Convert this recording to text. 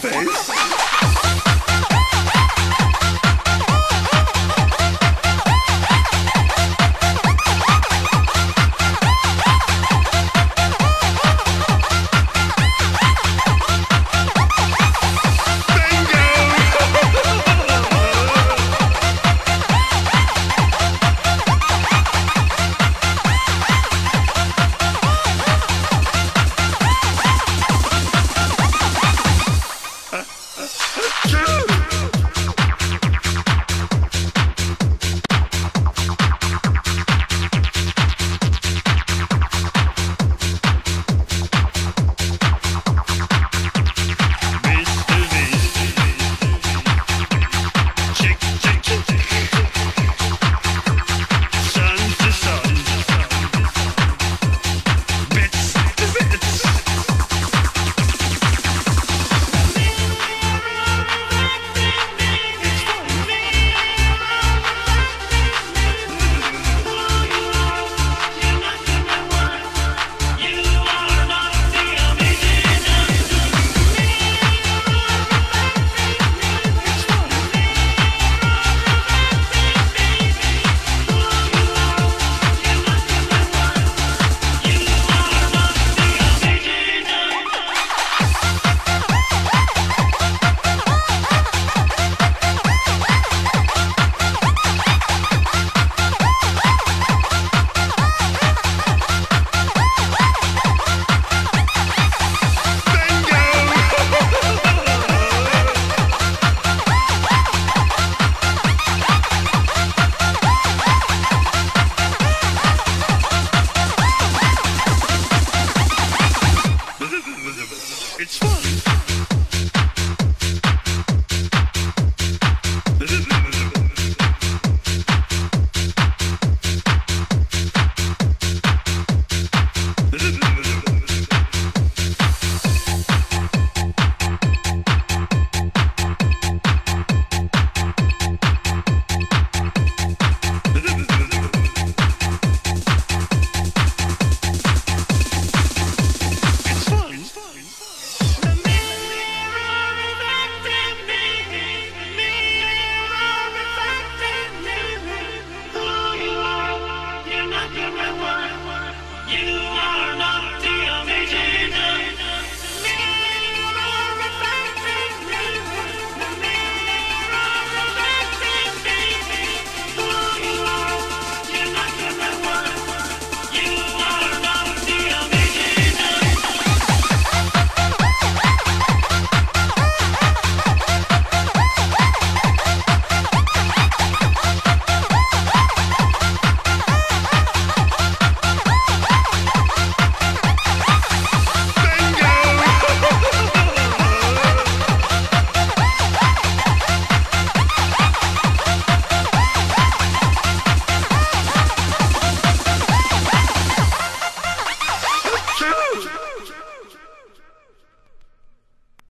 face.